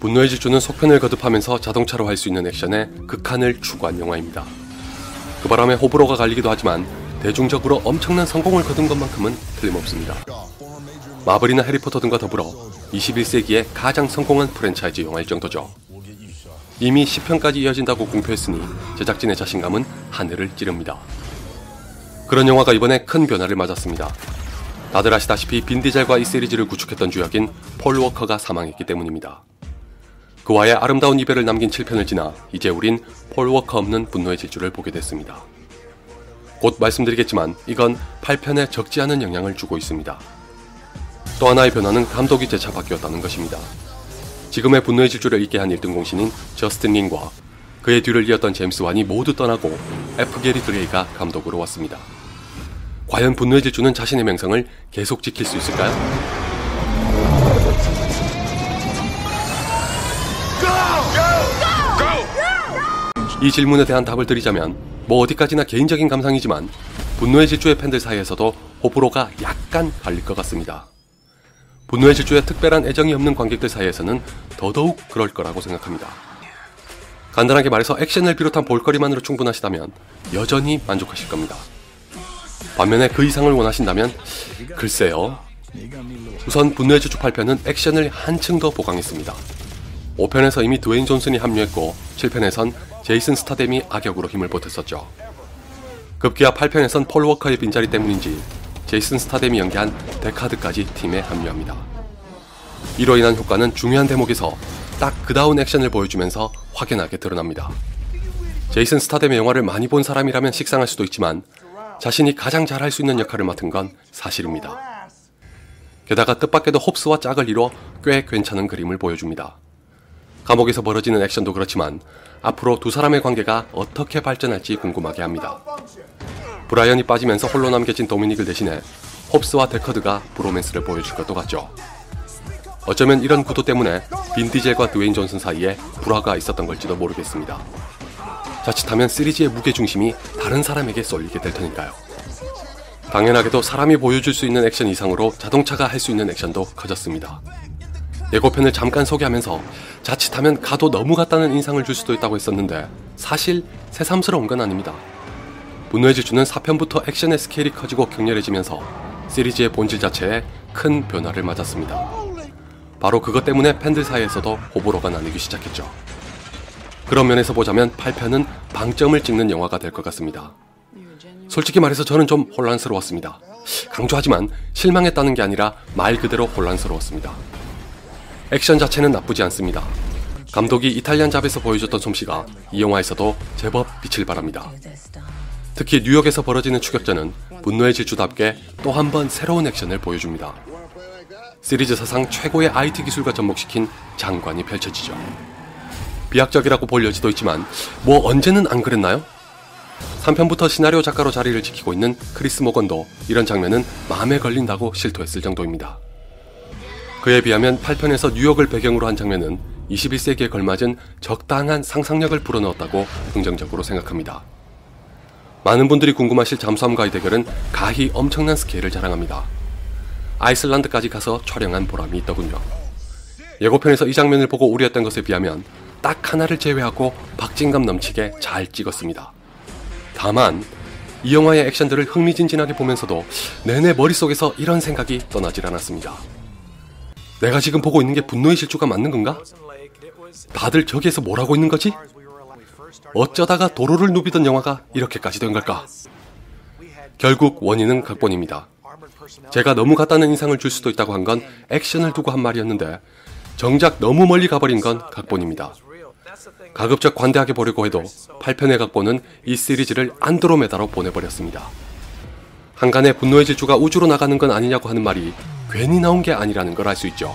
분노의 질주는 속편을 거듭하면서 자동차로 할 수 있는 액션에 극한을 추구한 영화입니다. 그 바람에 호불호가 갈리기도 하지만 대중적으로 엄청난 성공을 거둔 것만큼은 틀림없습니다. 마블이나 해리포터 등과 더불어 21세기의 가장 성공한 프랜차이즈 영화일 정도죠. 이미 10편까지 이어진다고 공표했으니 제작진의 자신감은 하늘을 찌릅니다. 그런 영화가 이번에 큰 변화를 맞았습니다. 다들 아시다시피 빈디젤과 이 시리즈를 구축했던 주역인 폴 워커가 사망했기 때문입니다. 그와의 아름다운 이별을 남긴 7편을 지나 이제 우린 폴 워커 없는 분노의 질주를 보게 됐습니다. 곧 말씀드리겠지만 이건 8편에 적지 않은 영향을 주고 있습니다. 또 하나의 변화는 감독이 재차 바뀌었다는 것입니다. 지금의 분노의 질주를 잇게 한 1등 공신인 저스틴 린과 그의 뒤를 이었던 제임스 완이 모두 떠나고 F 게리 그레이가 감독으로 왔습니다. 과연 분노의 질주는 자신의 명성을 계속 지킬 수 있을까요? 이 질문에 대한 답을 드리자면 뭐 어디까지나 개인적인 감상이지만 분노의 질주의 팬들 사이에서도 호불호가 약간 갈릴 것 같습니다. 분노의 질주에 특별한 애정이 없는 관객들 사이에서는 더더욱 그럴 거라고 생각합니다. 간단하게 말해서 액션을 비롯한 볼거리만으로 충분하시다면 여전히 만족하실 겁니다. 반면에 그 이상을 원하신다면 글쎄요. 우선 분노의 질주 8편은 액션을 한층 더 보강했습니다. 5편에서 이미 드웨인 존슨이 합류했고 7편에선 제이슨 스타뎀이 악역으로 힘을 보탰었죠. 급기야 8편에선 폴 워커의 빈자리 때문인지 제이슨 스타뎀이 연기한 데카드까지 팀에 합류합니다. 이로 인한 효과는 중요한 대목에서 딱 그다운 액션을 보여주면서 확연하게 드러납니다. 제이슨 스타뎀의 영화를 많이 본 사람이라면 식상할 수도 있지만 자신이 가장 잘할 수 있는 역할을 맡은 건 사실입니다. 게다가 뜻밖에도 홉스와 짝을 이뤄 꽤 괜찮은 그림을 보여줍니다. 감옥에서 벌어지는 액션도 그렇지만 앞으로 두 사람의 관계가 어떻게 발전할지 궁금하게 합니다. 브라이언이 빠지면서 홀로 남겨진 도미닉을 대신해 홉스와 데커드가 브로맨스를 보여줄 것도 같죠. 어쩌면 이런 구도 때문에 빈 디젤과 드웨인 존슨 사이에 불화가 있었던 걸지도 모르겠습니다. 자칫하면 시리즈의 무게중심이 다른 사람에게 쏠리게 될 테니까요. 당연하게도 사람이 보여줄 수 있는 액션 이상으로 자동차가 할 수 있는 액션도 커졌습니다. 예고편을 잠깐 소개하면서 자칫하면 가도 너무 같다는 인상을 줄 수도 있다고 했었는데 사실 새삼스러운 건 아닙니다. 분노의 질주는 4편부터 액션의 스케일이 커지고 격렬해지면서 시리즈의 본질 자체에 큰 변화를 맞았습니다. 바로 그것 때문에 팬들 사이에서도 호불호가 나뉘기 시작했죠. 그런 면에서 보자면 8편은 방점을 찍는 영화가 될 것 같습니다. 솔직히 말해서 저는 좀 혼란스러웠습니다. 강조하지만 실망했다는 게 아니라 말 그대로 혼란스러웠습니다. 액션 자체는 나쁘지 않습니다. 감독이 이탈리안 잡에서 보여줬던 솜씨가 이 영화에서도 제법 빛을 발합니다. 특히 뉴욕에서 벌어지는 추격전은 분노의 질주답게 또 한 번 새로운 액션을 보여줍니다. 시리즈 사상 최고의 IT 기술과 접목시킨 장관이 펼쳐지죠. 비약적이라고 볼 여지도 있지만 뭐 언제는 안 그랬나요? 3편부터 시나리오 작가로 자리를 지키고 있는 크리스 모건도 이런 장면은 마음에 걸린다고 실토했을 정도입니다. 그에 비하면 8편에서 뉴욕을 배경으로 한 장면은 21세기에 걸맞은 적당한 상상력을 불어넣었다고 긍정적으로 생각합니다. 많은 분들이 궁금하실 잠수함과의 대결은 가히 엄청난 스케일을 자랑합니다. 아이슬란드까지 가서 촬영한 보람이 있더군요. 예고편에서 이 장면을 보고 우려했던 것에 비하면 딱 하나를 제외하고 박진감 넘치게 잘 찍었습니다. 다만 이 영화의 액션들을 흥미진진하게 보면서도 내내 머릿속에서 이런 생각이 떠나질 않았습니다. 내가 지금 보고 있는 게 분노의 질주가 맞는 건가? 다들 저기에서 뭘 하고 있는 거지? 어쩌다가 도로를 누비던 영화가 이렇게까지 된 걸까? 결국 원인은 각본입니다. 제가 너무 같다는 인상을 줄 수도 있다고 한 건 액션을 두고 한 말이었는데 정작 너무 멀리 가버린 건 각본입니다. 가급적 관대하게 보려고 해도 8편의 각본은 이 시리즈를 안드로메다로 보내버렸습니다. 한간에 분노의 질주가 우주로 나가는 건 아니냐고 하는 말이 괜히 나온 게 아니라는 걸 알 수 있죠.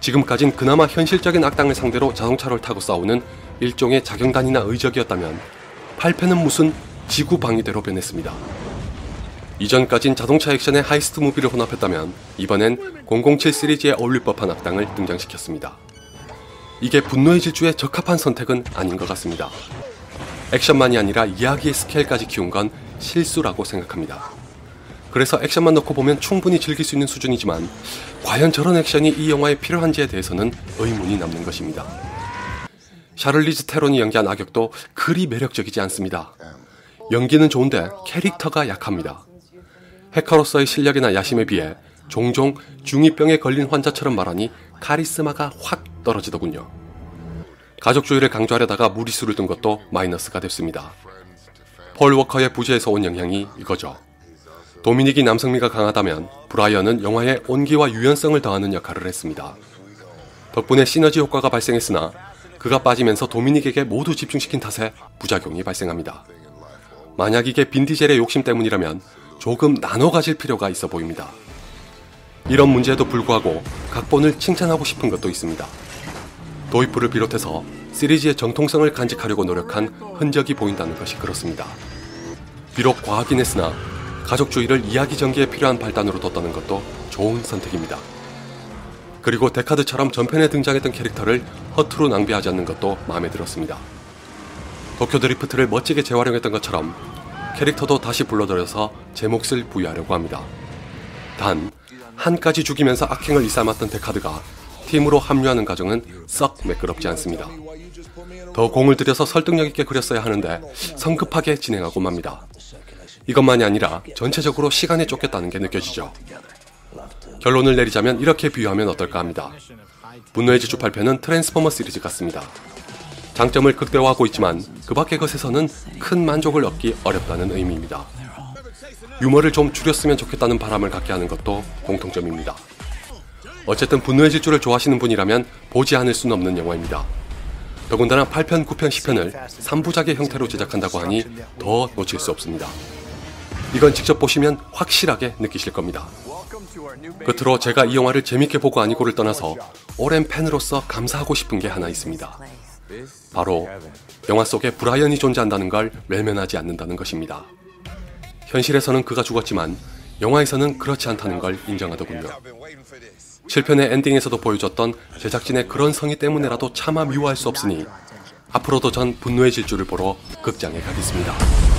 지금까진 그나마 현실적인 악당을 상대로 자동차를 타고 싸우는 일종의 자경단이나 의적이었다면 8편은 무슨 지구 방위대로 변했습니다. 이전까진 자동차 액션에 heist movie를 혼합했다면 이번엔 007 시리즈에 어울릴 법한 악당을 등장시켰습니다. 이게 분노의 질주에 적합한 선택은 아닌 것 같습니다. 액션만이 아니라 이야기의 스케일까지 키운 건 실수라고 생각합니다. 그래서 액션만 넣고 보면 충분히 즐길 수 있는 수준이지만 과연 저런 액션이 이 영화에 필요한지에 대해서는 의문이 남는 것입니다. 샤를리즈 테론이 연기한 악역도 그리 매력적이지 않습니다. 연기는 좋은데 캐릭터가 약합니다. 해커로서의 실력이나 야심에 비해 종종 중2병에 걸린 환자처럼 말하니 카리스마가 확 떨어지더군요. 가족주의를 강조하려다가 무리수를 둔 것도 마이너스가 됐습니다. 폴 워커의 부재에서 온 영향이 이거죠. 도미닉이 남성미가 강하다면 브라이언은 영화에 온기와 유연성을 더하는 역할을 했습니다. 덕분에 시너지 효과가 발생했으나 그가 빠지면서 도미닉에게 모두 집중시킨 탓에 부작용이 발생합니다. 만약 이게 빈디젤의 욕심 때문이라면 조금 나눠 가질 필요가 있어 보입니다. 이런 문제에도 불구하고 각본을 칭찬하고 싶은 것도 있습니다. 도입부를 비롯해서 시리즈의 정통성을 간직하려고 노력한 흔적이 보인다는 것이 그렇습니다. 비록 과하긴 했으나 가족주의를 이야기 전개에 필요한 발단으로 뒀다는 것도 좋은 선택입니다. 그리고 데카드처럼 전편에 등장했던 캐릭터를 허투루 낭비하지 않는 것도 마음에 들었습니다. 도쿄 드리프트를 멋지게 재활용했던 것처럼 캐릭터도 다시 불러들여서 제 몫을 부여하려고 합니다. 단, 한까지 죽이면서 악행을 일삼았던 데카드가 팀으로 합류하는 과정은 썩 매끄럽지 않습니다. 더 공을 들여서 설득력 있게 그렸어야 하는데 성급하게 진행하고 맙니다. 이것만이 아니라 전체적으로 시간에 쫓겼다는 게 느껴지죠. 결론을 내리자면 이렇게 비유하면 어떨까 합니다. 분노의 지주 8편은 트랜스포머 시리즈 같습니다. 장점을 극대화하고 있지만 그 밖의 것에서는 큰 만족을 얻기 어렵다는 의미입니다. 유머를 좀 줄였으면 좋겠다는 바람을 갖게 하는 것도 공통점입니다. 어쨌든 분노의 질주를 좋아하시는 분이라면 보지 않을 수는 없는 영화입니다. 더군다나 8편, 9편, 10편을 3부작의 형태로 제작한다고 하니 더 놓칠 수 없습니다. 이건 직접 보시면 확실하게 느끼실 겁니다. 끝으로 제가 이 영화를 재밌게 보고 아니고를 떠나서 오랜 팬으로서 감사하고 싶은 게 하나 있습니다. 바로 영화 속에 브라이언이 존재한다는 걸 외면하지 않는다는 것입니다. 현실에서는 그가 죽었지만 영화에서는 그렇지 않다는 걸 인정하더군요. 7편의 엔딩에서도 보여줬던 제작진의 그런 성의 때문에라도 차마 미워할 수 없으니 앞으로도 전 분노의 질주를 보러 극장에 가겠습니다.